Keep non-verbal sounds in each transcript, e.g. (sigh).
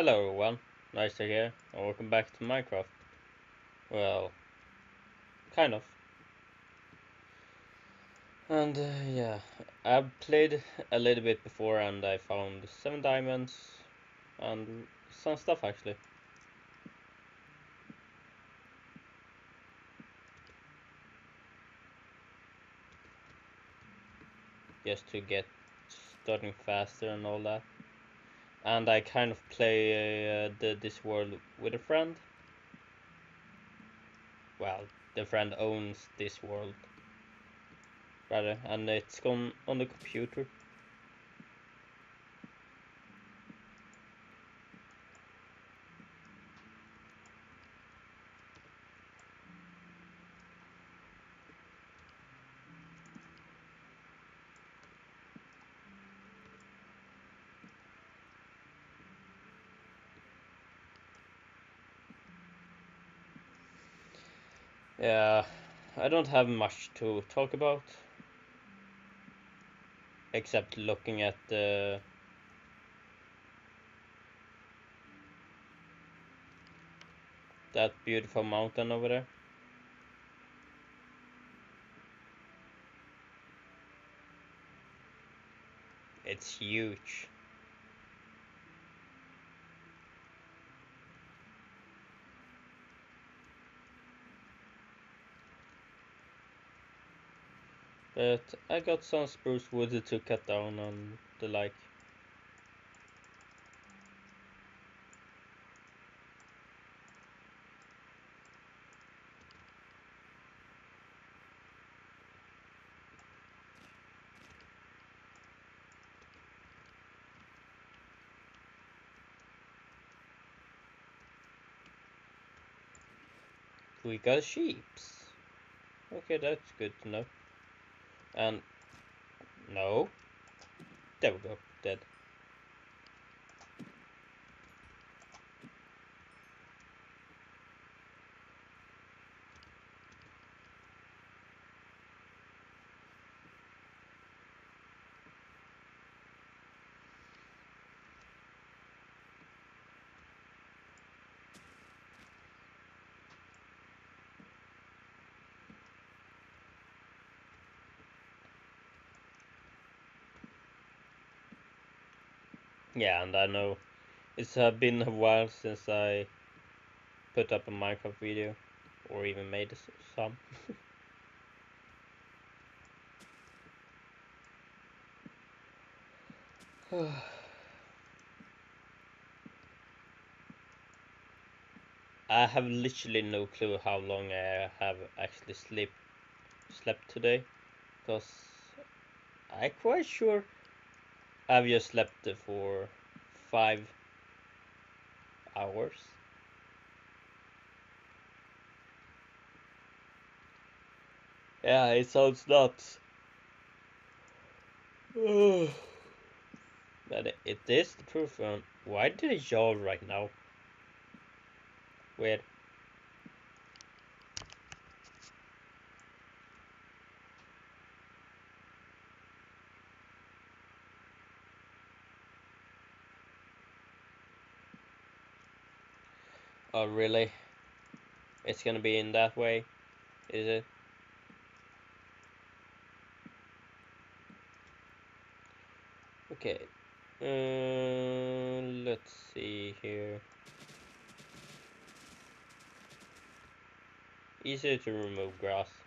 Hello everyone, nice to hear, and welcome back to Minecraft. Well, kind of. And uh, yeah, I've played a little bit before and I found 7 diamonds and some stuff actually. Just to get starting faster and all that and I kind of play uh, the, this world with a friend. Well, the friend owns this world, rather, and it's on on the computer. Yeah, I don't have much to talk about. Except looking at the... That beautiful mountain over there. It's huge. But I got some spruce wood to cut down on the like. We got sheeps. Okay, that's good to know. And no. There we go. Dead. Yeah, and I know it's uh, been a while since I put up a Minecraft video or even made some. (sighs) I have literally no clue how long I have actually sleep slept today because I'm quite sure I've just slept for five hours. Yeah, it sounds nuts. (sighs) but it is the truth. Um, why did it yaw right now? Weird. Oh, really? It's gonna be in that way? Is it? Okay. Uh, let's see here. Easier to remove grass.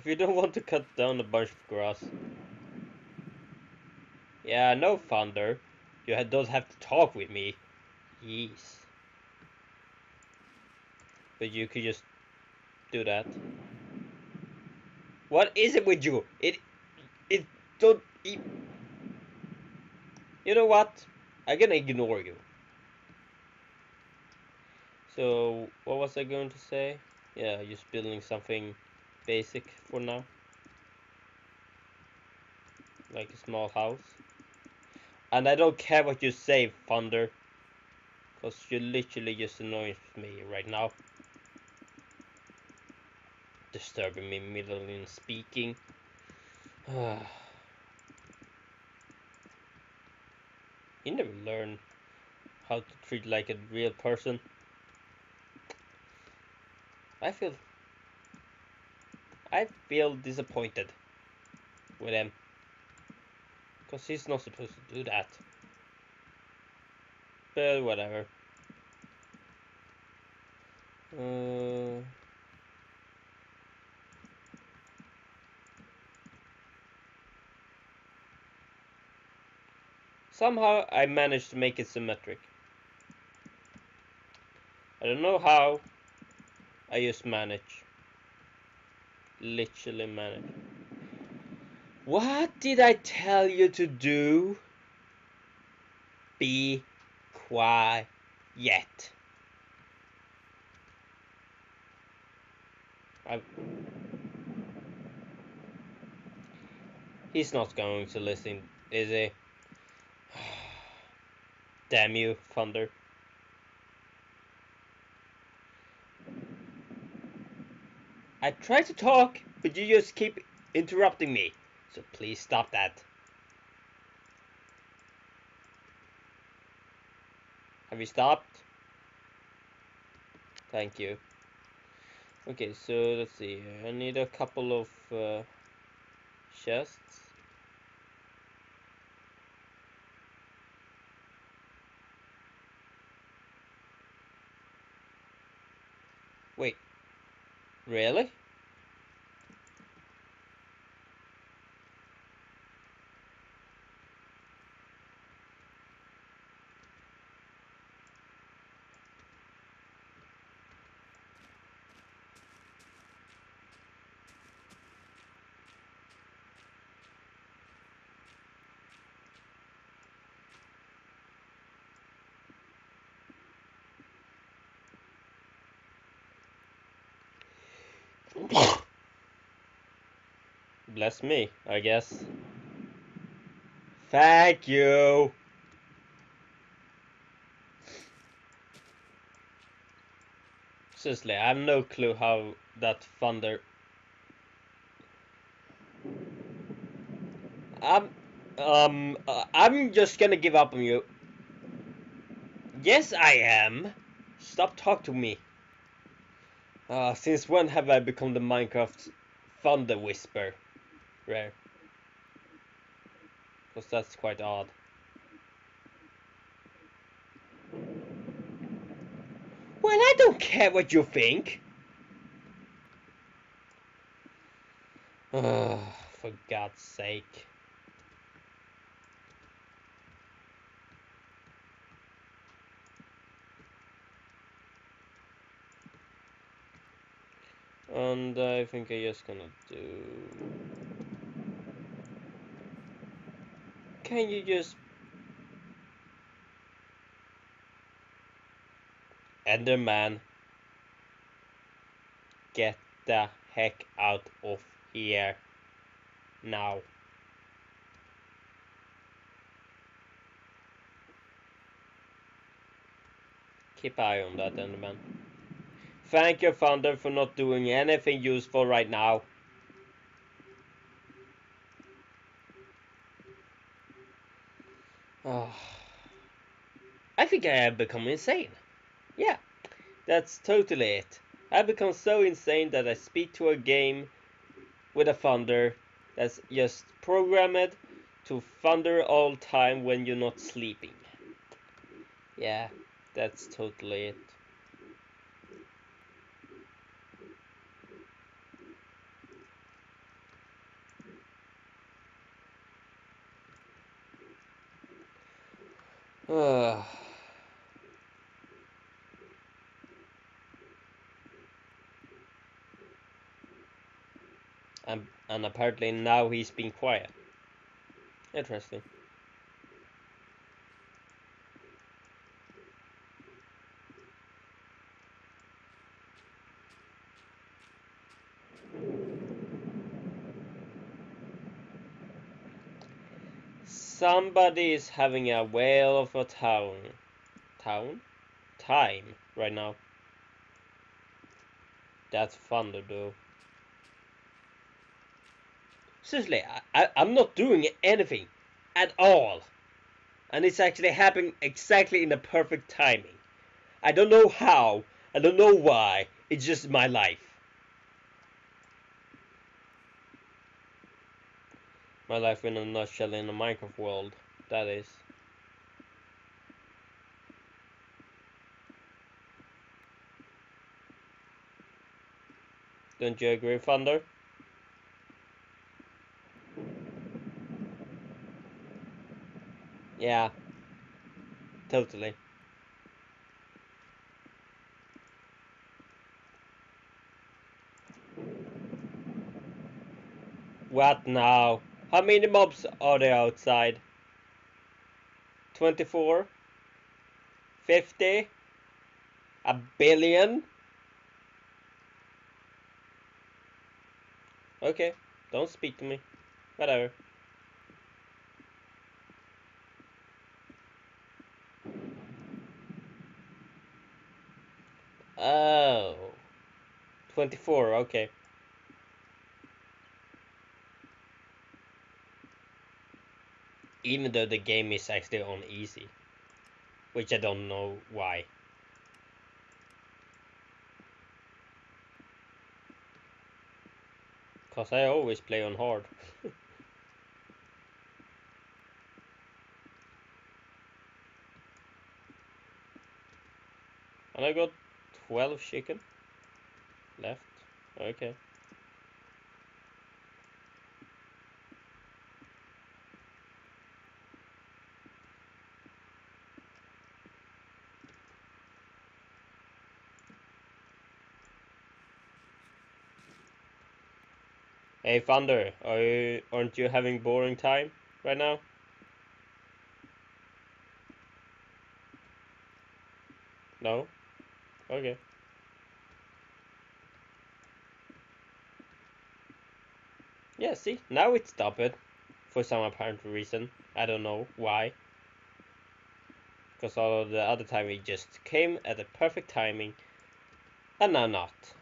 If you don't want to cut down a bunch of grass. Yeah, no thunder. You don't have to talk with me. Yes. But you could just do that. What is it with you? It, it don't. It, you know what? I'm gonna ignore you. So, what was I going to say? Yeah, just building something basic for now. Like a small house. And I don't care what you say, Thunder. Because you literally just annoys me right now. disturbing me middle in speaking. (sighs) you never learn how to treat like a real person. I feel I feel disappointed with him. Because he's not supposed to do that. But whatever. Uh, somehow I managed to make it symmetric. I don't know how. I just manage. Literally manage. What did I tell you to do? Be quiet. I... He's not going to listen, is he? (sighs) Damn you, Thunder. I try to talk, but you just keep interrupting me. So please stop that. Have you stopped? Thank you. Okay, so let's see. I need a couple of uh, chests. Wait. Really? (coughs) Bless me, I guess. Thank you. Seriously, I have no clue how that thunder. I'm, um, uh, I'm just gonna give up on you. Yes, I am. Stop talking to me. Uh, since when have I become the Minecraft Thunder Whisper? Rare. Because that's quite odd. Well, I don't care what you think. Uh, for God's sake. And I think I just gonna do... Can you just... Enderman, get the heck out of here now. Keep eye on that Enderman. Thank your founder for not doing anything useful right now. Oh. I think I have become insane. Yeah, that's totally it. I've become so insane that I speak to a game with a thunder that's just programmed to thunder all time when you're not sleeping. Yeah, that's totally it. (sighs) and, and apparently now he's been quiet. Interesting. Somebody is having a whale of a town. Town? Time right now. That's thunder though. Seriously, I, I, I'm not doing anything at all. And it's actually happening exactly in the perfect timing. I don't know how, I don't know why, it's just my life. My life in a nutshell in a Minecraft world, that is. Don't you agree, Thunder? Yeah. Totally. What now? How many mobs are there outside? 24? 50? A billion? Okay, don't speak to me. Whatever. Oh. 24, okay. Even though the game is actually on easy. Which I don't know why. Cause I always play on hard. (laughs) and I got 12 chicken left. Okay. Hey Thunder, are you aren't you having boring time right now? No? Okay. Yeah, see, now it stopped it. For some apparent reason. I don't know why. Because all the other time it just came at the perfect timing. And now not.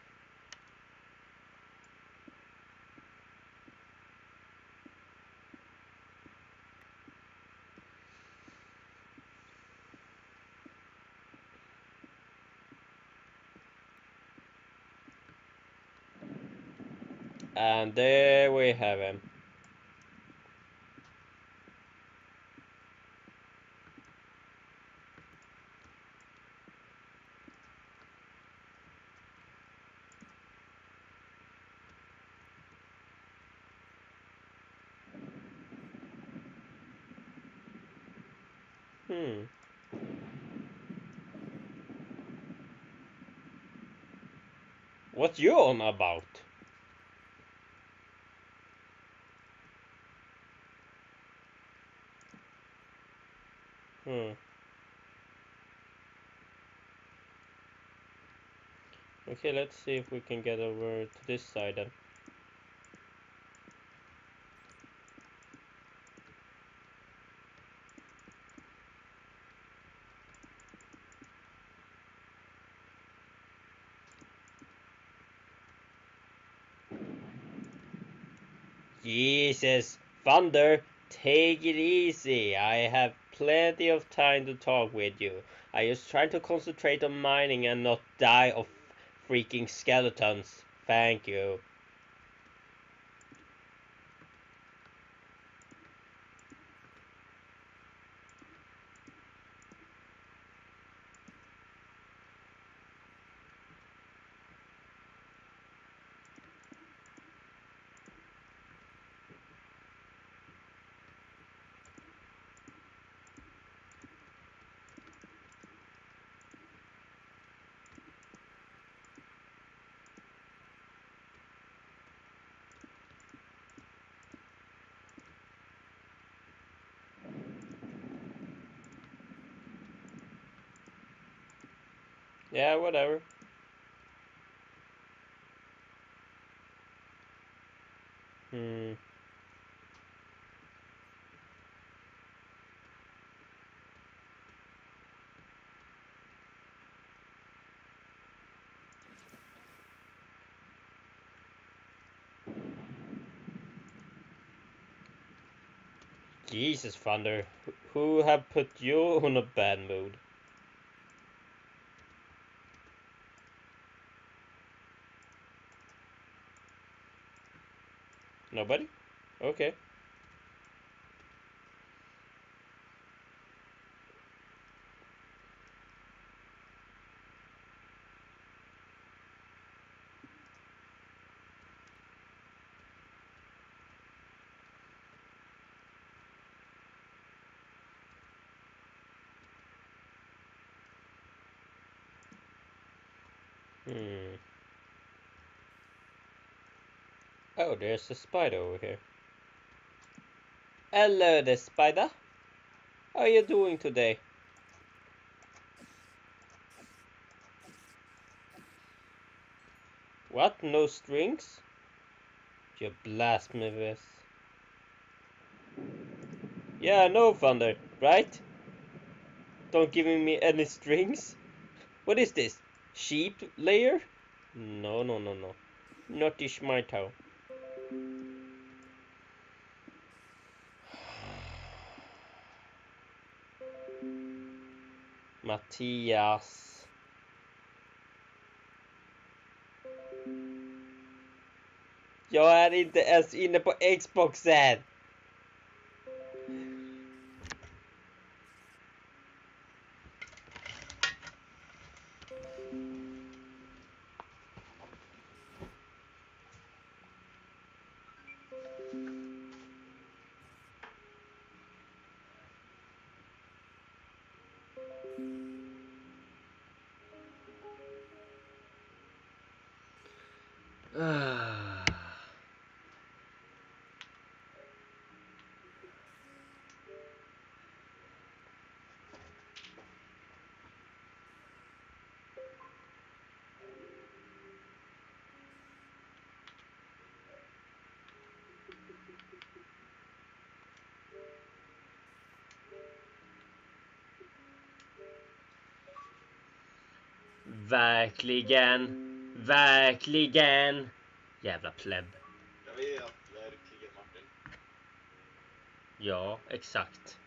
And there we have him. Hmm. What you on about? Hmm. Okay, let's see if we can get over to this side then. Jesus, Thunder, take it easy. I have plenty of time to talk with you. I just try to concentrate on mining and not die of freaking skeletons. Thank you. Yeah, whatever. Hmm. Jesus, Thunder. Who have put you on a bad mood? Nobody? Okay. Hmm. Oh, there's a spider over here. Hello there, spider. How are you doing today? What? No strings? You blasphemous. Yeah, no thunder, right? Don't give me any strings. What is this? Sheep layer? No, no, no, no. Not Ishmael. Mattias. Jag är inte ens inne på Xboxen! Verkligen. Verkligen. Jävla plebb. Jag vet verkligen Martin. Ja, exakt.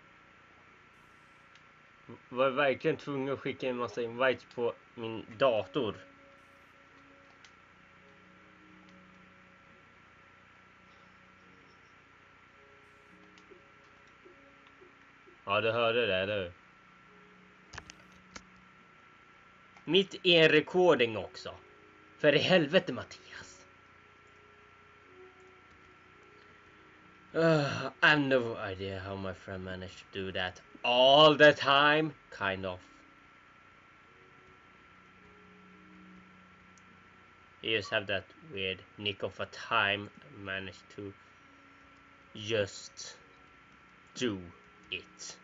Var verkligen tvungen att skicka en massa invites på min dator. Ja, du hörde det, du. Mitt i en recording också. För i helvete Mattias. Uh, I have no idea how my friend managed to do that all the time, kind of. He just have that weird nick of a time managed to just do it.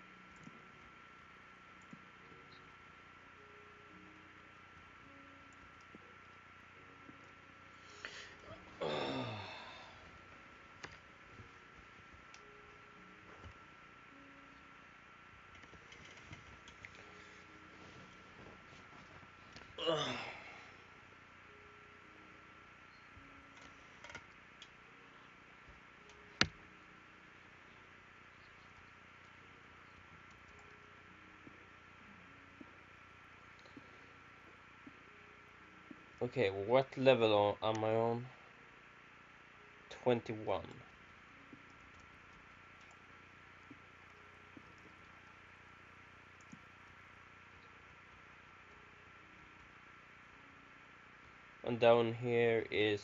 Okay, what level am I on? 21. And down here is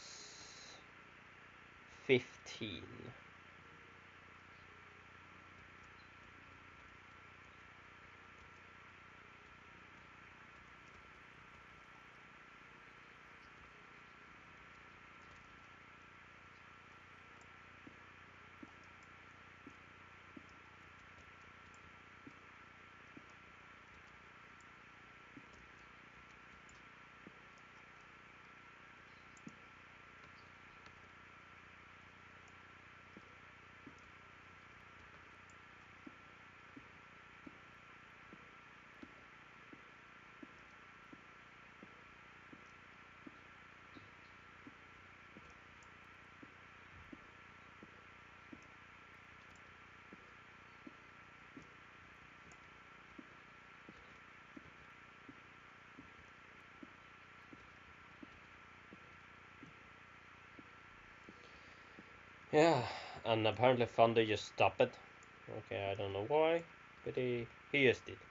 15. Yeah, and apparently Thunder just stopped it. Okay, I don't know why, but he, he just did.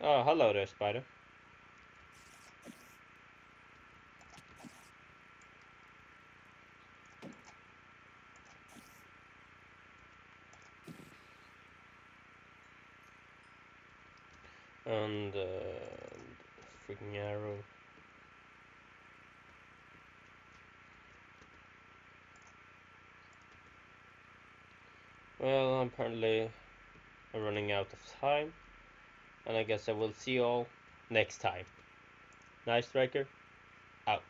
Oh, hello there, Spider. And uh, freaking arrow. Well, apparently running out of time. And I guess I will see you all next time. Night Striker, out.